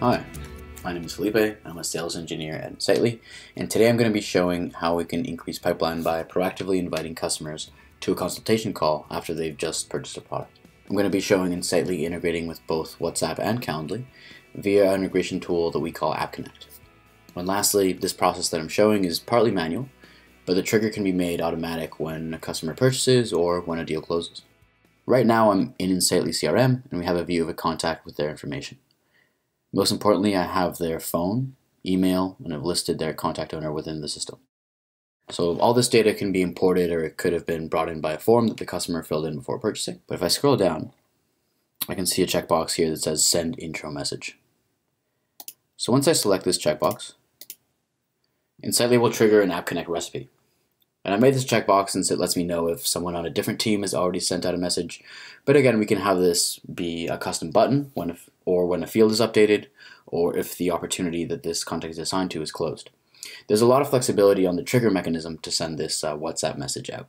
Hi, my name is Felipe. I'm a sales engineer at Insightly, and today I'm going to be showing how we can increase pipeline by proactively inviting customers to a consultation call after they've just purchased a product. I'm going to be showing Insightly integrating with both WhatsApp and Calendly via an integration tool that we call App Connect. And lastly, this process that I'm showing is partly manual, but the trigger can be made automatic when a customer purchases or when a deal closes. Right now I'm in Insightly CRM and we have a view of a contact with their information. Most importantly, I have their phone, email, and I've listed their contact owner within the system. So all this data can be imported or it could have been brought in by a form that the customer filled in before purchasing. But if I scroll down, I can see a checkbox here that says send intro message. So once I select this checkbox, Insightly will trigger an App Connect recipe. And I made this checkbox since it lets me know if someone on a different team has already sent out a message. But again, we can have this be a custom button when if, or when a field is updated, or if the opportunity that this contact is assigned to is closed. There's a lot of flexibility on the trigger mechanism to send this uh, WhatsApp message out.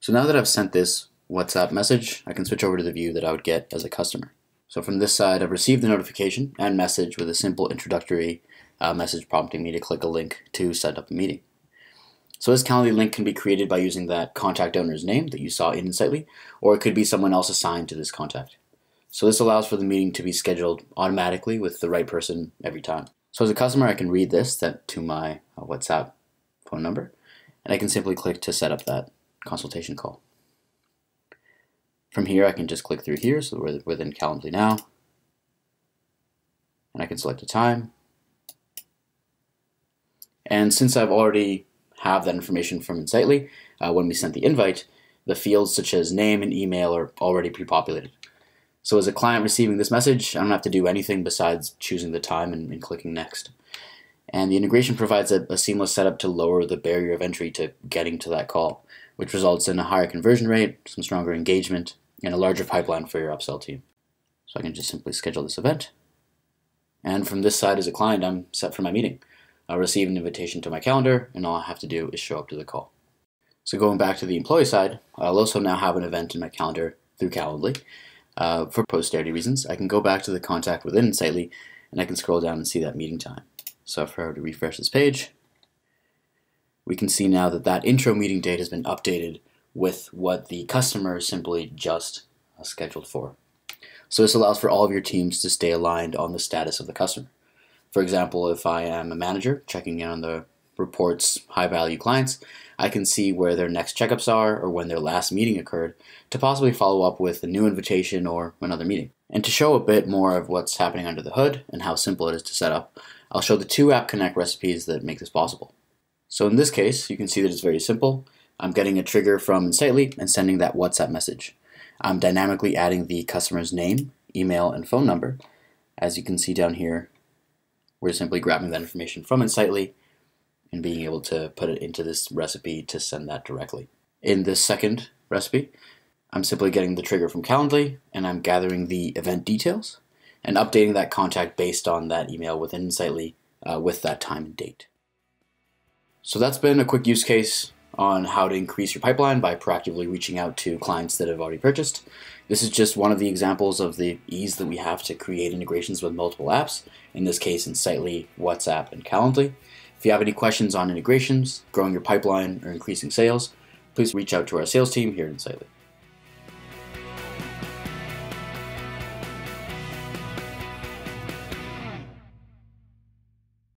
So now that I've sent this WhatsApp message, I can switch over to the view that I would get as a customer. So from this side, I've received the notification and message with a simple introductory uh, message prompting me to click a link to set up a meeting. So this Calendly link can be created by using that contact owner's name that you saw in Insightly, or it could be someone else assigned to this contact. So this allows for the meeting to be scheduled automatically with the right person every time. So as a customer, I can read this that to my uh, WhatsApp phone number, and I can simply click to set up that consultation call. From here, I can just click through here, so we're within Calendly now, and I can select a time. And since I've already have that information from Insightly uh, when we sent the invite, the fields such as name and email are already pre-populated. So as a client receiving this message, I don't have to do anything besides choosing the time and, and clicking next. And the integration provides a, a, seamless setup to lower the barrier of entry to getting to that call, which results in a higher conversion rate, some stronger engagement, and a larger pipeline for your upsell team. So I can just simply schedule this event. And from this side as a client, I'm set for my meeting. I'll receive an invitation to my calendar, and all I have to do is show up to the call. So going back to the employee side, I'll also now have an event in my calendar through Calendly. Uh, for posterity reasons, I can go back to the contact within Insightly, and I can scroll down and see that meeting time. So if I were to refresh this page, we can see now that that intro meeting date has been updated with what the customer simply just uh, scheduled for. So this allows for all of your teams to stay aligned on the status of the customer. For example, if I am a manager checking in on the report's high value clients, I can see where their next checkups are or when their last meeting occurred to possibly follow up with a new invitation or another meeting. And to show a bit more of what's happening under the hood and how simple it is to set up, I'll show the two App Connect recipes that make this possible. So in this case, you can see that it's very simple. I'm getting a trigger from Insightly and sending that WhatsApp message. I'm dynamically adding the customer's name, email, and phone number. As you can see down here, we're simply grabbing that information from Insightly and being able to put it into this recipe to send that directly. In this second recipe, I'm simply getting the trigger from Calendly and I'm gathering the event details and updating that contact based on that email within Insightly uh, with that time and date. So that's been a quick use case on how to increase your pipeline by proactively reaching out to clients that have already purchased. This is just one of the examples of the ease that we have to create integrations with multiple apps, in this case Insightly, WhatsApp, and Calendly. If you have any questions on integrations, growing your pipeline, or increasing sales, please reach out to our sales team here at Insightly.